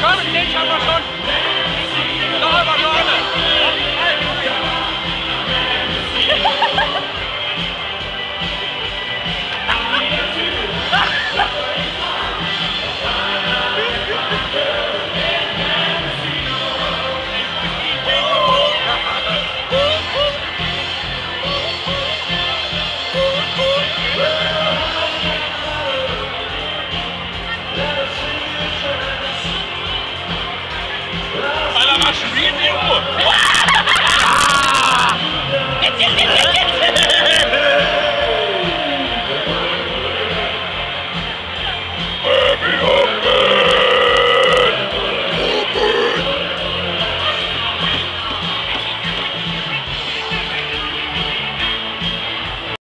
Komm, nicht, aber schon! Nossa vida!